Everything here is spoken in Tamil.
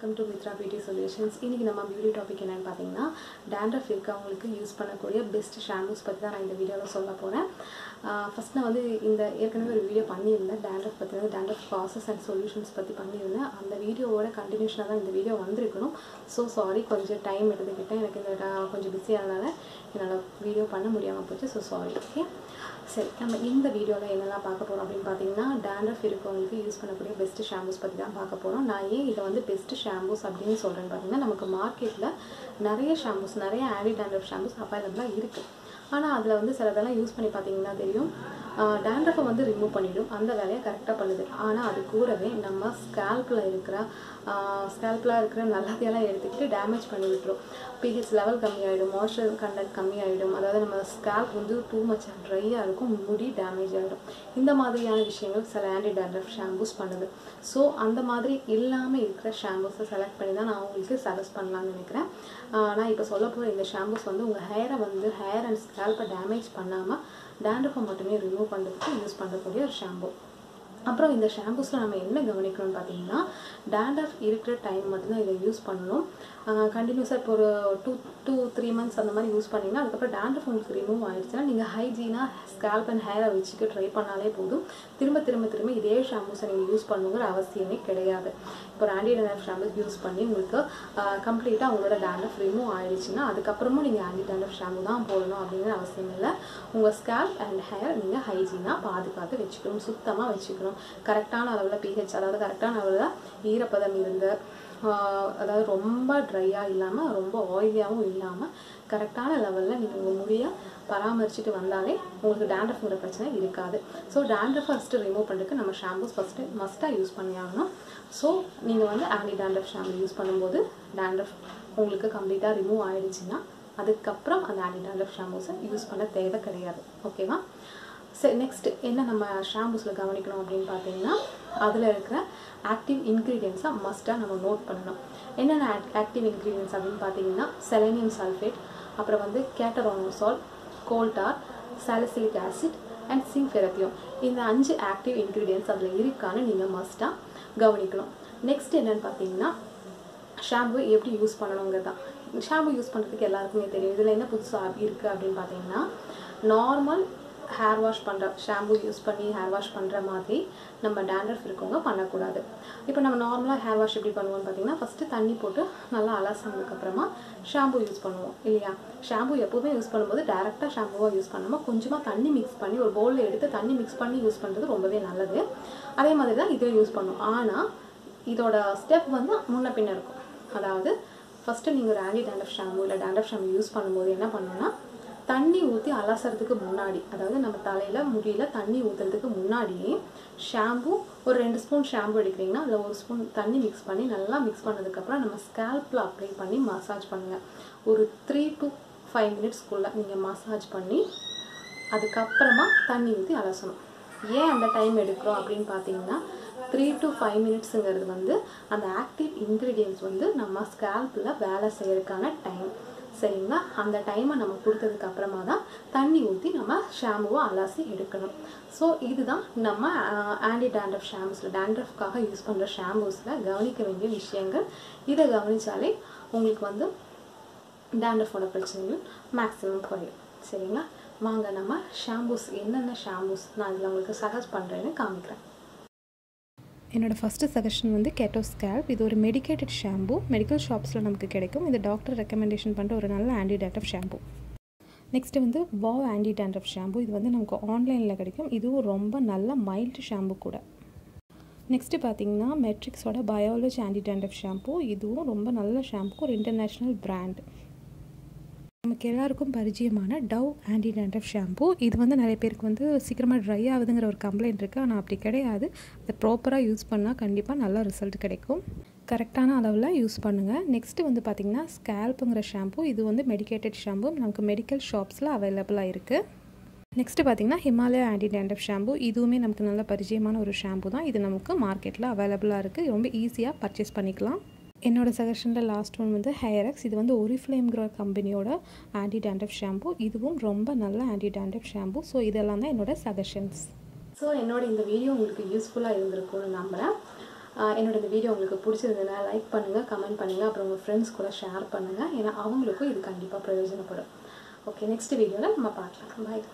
Welcome to Mithra beauty solutions இன்றைக்கி நம்ம பியூட்டி டாபிக் என்னென்னு பார்த்தீங்கன்னா டேண்ட்ரஃப் இருக்கவங்களுக்கு யூஸ் பண்ணக்கூடிய பெஸ்ட் ஷாம்பூஸ் பற்றி தான் நான் இந்த வீடியோவில் சொல்ல போகிறேன் ஃபஸ்ட் நான் வந்து இந்த ஏற்கனவே ஒரு வீடியோ பண்ணியிருந்தேன். டேண்ட்ரஃப் பற்றி வந்து டேண்ட்ரஃப் ப்ராசஸ் அண்ட் சொல்யூஷன்ஸ் பற்றி பண்ணியிருந்தேன். அந்த வீடியோவோட கண்டினியூஷனாக தான் இந்த வீடியோ வந்திருக்கணும். ஸோ சாரி கொஞ்சம் டைம் எடுத்துக்கிட்டேன். எனக்கு இந்த ட- கொஞ்சம் பிஸியானதுனால என்னால் வீடியோ பண்ண முடியாமல் போச்சு ஸோ சாரி ஓகே சரி நம்ம இந்த வீடியோவில் என்னெல்லாம் பார்க்க போகிறோம் அப்படின்னு பார்த்தீங்கன்னா டேண்ட்ரஃப் இருக்கவங்களுக்கு யூஸ் பண்ணக்கூடிய பெஸ்ட்டு ஷாம்பூஸ் பற்றி தான் பார்க்க போகிறோம் நான் ஏன் இதை வந்து பெஸ்ட்டு ஷாம்பூஸ் அப்படின்னு சொல்கிறேன்னு பார்த்தீங்கன்னா நமக்கு மார்க்கெட்டில் நிறைய ஷாம்பூஸ் நிறைய ஆன்டி டேண்ட்ரஃப் ஷாம்பூஸ் அவைலபிளாக இருக்குது ஆனால் அதில் வந்து சிலதெல்லாம் யூஸ் பண்ணி பார்த்தீங்கன்னா தெரியும். டேண்ட்ரஃபை வந்து ரிமூவ் பண்ணிவிடும் அந்த வேலையை கரெக்டாக பண்ணுது. ஆனால் அது கூடவே நம்ம ஸ்கேல்பில் இருக்கிற ஸ்கேல்பில் இருக்கிற நல்லதையெல்லாம் எடுத்துக்கிட்டு டேமேஜ் பண்ணி விட்டுரும். பிஹெச் லெவல் கம்மியாயிடும் மாய்ஸ்சர் கண்டென்ட் கம்மியாகிடும் அதாவது நம்ம ஸ்கேல்ப் வந்து டூ மச் ட்ரையாக இருக்கும் முடி டேமேஜ் ஆகிடும் இந்த மாதிரியான விஷயங்கள் சில ஆன்டி டேண்ட்ரஃப் ஷாம்பூஸ் பண்ணுது. ஸோ அந்த மாதிரி இல்லாமல் இருக்கிற ஷாம்பூஸை செலக்ட் பண்ணி தான் நான் உங்களுக்கு சஜஸ்ட் பண்ணலாம்னு நினைக்கிறேன். நான் இப்போ சொல்ல போகிற இந்த ஷாம்பூஸ் வந்து உங்கள் ஹேரை வந்து ஹேர் அண்ட் ஸ்கேல்பை டேமேஜ் பண்ணாமல் டேண்ட்ரஃபை மட்டுமே ரிமூவ் பண்ணுறதுக்கு யூஸ் பண்ணக்கூடிய ஒரு ஷாம்பூ அப்புறம் இந்த ஷாம்பூஸில் நம்ம என்ன கவனிக்கணும்னு பார்த்தீங்கன்னா டேண்ட்ரஃப் இருக்கிற டைம் மட்டும்தான் இதை யூஸ் பண்ணணும். கண்டினியூஸாக இப்போ ஒரு டூ டூ த்ரீ மந்த்ஸ் அந்த மாதிரி யூஸ் பண்ணிங்கன்னா அதுக்கப்புறம் டேண்ட்ரஃப் உங்களுக்கு ரிமூவ் ஆயிடுச்சுன்னா நீங்கள் ஹைஜீனாக ஸ்கேல்ப் அண்ட் ஹேரை வச்சுக்க ட்ரை பண்ணாலே போதும். திரும்ப திரும்ப திரும்ப இதே ஷாம்பூஸை நீங்கள் யூஸ் பண்ணுங்கிற அவசியமே கிடையாது. இப்போ ஒரு ஆன்டி டேண்ட்ரஃப் ஷாம்பூஸ் யூஸ் பண்ணி உங்களுக்கு கம்ப்ளீட்டாக உங்களோட டேண்ட்ரஃப் ரிமூவ் ஆயிடுச்சுன்னா அதுக்கப்புறமும் நீங்கள் ஆன்டி டேண்ட்ரஃப் ஷாம்பு தான் போடணும் அப்படிங்கிற அவசியம் இல்லை. உங்கள் ஸ்கேல்ப் அண்ட் ஹேர் நீங்கள் ஹைஜீனாக பாதுகாத்து வச்சுக்கணும். சுத்தமாக வச்சுக்கணும். கரெக்டான அளவில் பிஹெச் அதாவது கரெக்டான அளவில் ஈரப்பதம் இருந்து அதாவது ரொம்ப ட்ரையாக இல்லாமல் ரொம்ப ஆயிலியாகவும் இல்லாமல் கரெக்டான லெவலில் நீங்கள் உங்கள் முடியை பராமரிச்சுட்டு வந்தாலே உங்களுக்கு டேண்ட்ரஃப்ங்கிற பிரச்சனை இருக்காது. ஸோ டேண்ட்ரஃப் ஃபஸ்ட்டு ரிமூவ் பண்ணுறதுக்கு நம்ம ஷாம்பூஸ் ஃபஸ்ட்டு மஸ்ட்டாக யூஸ் பண்ணியாகணும் ஸோ நீங்கள் வந்து ஆன்டி டேண்ட்ரஃப் ஷாம்பு யூஸ் பண்ணும்போது டேண்ட்ரஃப் உங்களுக்கு கம்ப்ளீட்டாக ரிமூவ் ஆகிடுச்சின்னா அதுக்கப்புறம் அந்த ஆன்டி டேண்ட்ரஃப் ஷாம்பூஸை யூஸ் பண்ண தேவை கிடையாது. ஓகேவா சரி நெக்ஸ்ட் என்ன நம்ம ஷாம்பூஸில் கவனிக்கணும் அப்படின்னு பார்த்தீங்கன்னா அதில் இருக்கிற ஆக்டிவ் இன்க்ரீடியன்ஸை மஸ்ட்டாக நம்ம நோட் பண்ணணும். என்னென்ன ஆக்டிவ் இன்க்ரீடியன்ஸ் அப்படின்னு பார்த்தீங்கன்னா செலனியம் சல்ஃபேட் அப்புறம் வந்து ketoconazole coal tar salicylic acid and zinc pyrithione இந்த அஞ்சு ஆக்டிவ் இன்க்ரீடியன்ஸ் அதில் இருக்கான்னு நீங்கள் மஸ்ட்டாக கவனிக்கணும். நெக்ஸ்ட் என்னன்னு பார்த்தீங்கன்னா ஷாம்பு எப்படி யூஸ் பண்ணணுங்கிறது. தான் ஷாம்பு யூஸ் பண்ணுறதுக்கு எல்லாருக்குமே தெரியும். இதில் என்ன புதுசாக இருக்குது அப்படின்னு பார்த்தீங்கன்னா நார்மல் ஹேர் வாஷ் பண்ணுற ஷாம்பு யூஸ் பண்ணி ஹேர் வாஷ் பண்ணுற மாதிரி நம்ம டேண்ட்ரஃப் இருக்கவங்க பண்ணக்கூடாது. இப்போ நம்ம நார்மலாக ஹேர் வாஷ் எப்படி பண்ணுவோம்னு பார்த்தீங்கன்னா ஃபஸ்ட்டு தண்ணி போட்டு நல்லா அலசினதுக்கப்புறமா ஷாம்பு யூஸ் பண்ணுவோம் இல்லையா? ஷாம்பு எப்போவுமே யூஸ் பண்ணும்போது டேரெக்டாக ஷாம்புவாக யூஸ் பண்ணாமல் கொஞ்சமாக தண்ணி மிக்ஸ் பண்ணி ஒரு பவுலில் எடுத்து தண்ணி மிக்ஸ் பண்ணி யூஸ் பண்ணுறது ரொம்பவே நல்லது. அதே மாதிரி தான் இதை யூஸ் பண்ணும் ஆனால் இதோட ஸ்டெப் வந்து முன்ன பின்ன இருக்கும். அதாவது ஃபஸ்ட்டு நீங்கள் ஒரு ஆன்டி டேண்டப் ஷாம்பு இல்லை டேண்டப் ஷாம்பு யூஸ் பண்ணும்போது என்ன பண்ணணும்னா தண்ணி ஊற்றி அலசறதுக்கு முன்னாடி அதாவது நம்ம தலையில் முடியில் தண்ணி ஊற்றுறதுக்கு முன்னாடியே ஷாம்பு ஒரு ரெண்டு ஸ்பூன் ஷாம்பு எடுக்கிறீங்கன்னா அதில் ஒரு ஸ்பூன் தண்ணி மிக்ஸ் பண்ணி நல்லா மிக்ஸ் பண்ணதுக்கப்புறம் நம்ம ஸ்கேல்பில் அப்ளை பண்ணி மசாஜ் பண்ணுங்கள் ஒரு த்ரீ டு ஃபைவ் மினிட்ஸ்க்குள்ளே நீங்கள் மசாஜ் பண்ணி அதுக்கப்புறமா தண்ணி ஊற்றி அலசணும். ஏன் அந்த டைம் எடுக்கிறோம் அப்படின்னு பார்த்தீங்கன்னா த்ரீ டு ஃபைவ் மினிட்ஸுங்கிறது வந்து அந்த ஆக்டிவ் இன்க்ரீடியன்ஸ் வந்து நம்ம ஸ்கேல்பில் வேலை செய்கிறதுக்கான டைம் சரிங்களா? அந்த டைமை நம்ம கொடுத்ததுக்கு அப்புறமா தான் தண்ணி ஊற்றி நம்ம ஷாம்புவை அலாசி எடுக்கணும். ஸோ இதுதான் நம்ம ஆன்டி டேண்ட்ரஃப் ஷாம்பூஸில் டேண்ட்ரஃப்காக யூஸ் பண்ணுற ஷாம்பூஸில் கவனிக்க வேண்டிய விஷயங்கள். இதை கவனித்தாலே உங்களுக்கு வந்து டேண்ட்ரஃபோட பிரச்சனைகள் மேக்ஸிமம் குறையும். சரிங்களா? வாங்க நம்ம ஷாம்பூஸ் என்னென்ன ஷாம்பூஸ் நான் இதில் உங்களுக்கு சஜஸ்ட் பண்ணுறேன்னு காமிக்கிறேன். என்னோடய ஃபஸ்ட்டு சஜஷன் வந்து கெட்டோ ஸ்கேல்ப் இது ஒரு மெடிக்கேட்டட் ஷாம்பு மெடிக்கல் ஷாப்ஸில் நமக்கு கிடைக்கும். இது டாக்டர் ரெக்கமெண்டேஷன் பண்ணுற ஒரு நல்ல ஆன்டி ஷாம்பு நெக்ஸ்ட்டு வந்து வாவ் ஆன்டி ஷாம்பு இது வந்து நமக்கு ஆன்லைனில் கிடைக்கும். இதுவும் ரொம்ப நல்ல மைல்டு ஷாம்பு கூட. நெக்ஸ்ட்டு பார்த்தீங்கன்னா மெட்ரிக்ஸோட பயாலஜி ஆன்டி டேண்ட்ரஃப் ஷாம்பு இதுவும் ரொம்ப நல்ல ஷாம்பு ஒரு இன்டர்நேஷ்னல் பிராண்ட் நமக்கு எல்லாருக்கும் பரிச்சயமான டவ் ஆன்டி டேண்ட்ரஃப் ஷாம்பு இது வந்து நிறைய பேருக்கு வந்து சீக்கிரமாக ட்ரை ஆகுதுங்கிற ஒரு கம்ப்ளைண்ட் இருக்குது ஆனால் அப்படி கிடையாது. அதை ப்ராப்பராக யூஸ் பண்ணால் கண்டிப்பாக நல்ல ரிசல்ட் கிடைக்கும். கரெக்டான அளவில் யூஸ் பண்ணுங்கள் நெக்ஸ்ட்டு வந்து பார்த்திங்கன்னா ஸ்கேல்ப்புங்கிற ஷாம்பு இது வந்து மெடிக்கேட்டட் ஷாம்பு நமக்கு மெடிக்கல் ஷாப்ஸில் அவைலபிளாக இருக்குது நெக்ஸ்ட்டு பார்த்திங்கன்னா ஹிமாலயா ஆன்டி டேண்டப் ஷாம்பு இதுவுமே நமக்கு நல்ல பரிச்சயமான ஒரு ஷாம்பு தான். இது நமக்கு மார்க்கெட்டில் அவைலபிளாக இருக்குது ரொம்ப ஈஸியாக பர்ச்சேஸ் பண்ணிக்கலாம். என்னோட சஜஷனில் லாஸ்ட் ஒன் வந்து ஹேரக்ஸ் இது வந்து ஒரிஃப்ளேம்ங்கிற கம்பெனியோட ஆன்டி டேண்ட்ரஃப் ஷாம்பு இதுவும் ரொம்ப நல்ல ஆன்டி டேண்ட்ரஃப் ஷாம்பு ஸோ இதெல்லாம் தான் என்னோட சஜஷன்ஸ் ஸோ என்னோட இந்த வீடியோ உங்களுக்கு யூஸ்ஃபுல்லாக இருந்திருக்கும்னு நம்புகிறேன் என்னோட இந்த வீடியோ உங்களுக்கு பிடிச்சிருந்ததுன்னா லைக் பண்ணுங்கள் கமெண்ட் பண்ணுங்கள் அப்புறம் உங்கள் ஃப்ரெண்ட்ஸ் கூட ஷேர் பண்ணுங்கள் ஏன்னா அவங்களுக்கும் இது கண்டிப்பாக பிரயோஜனப்படும். ஓகே நெக்ஸ்ட் வீடியோவில் நம்ம பார்க்கலாம். பாய்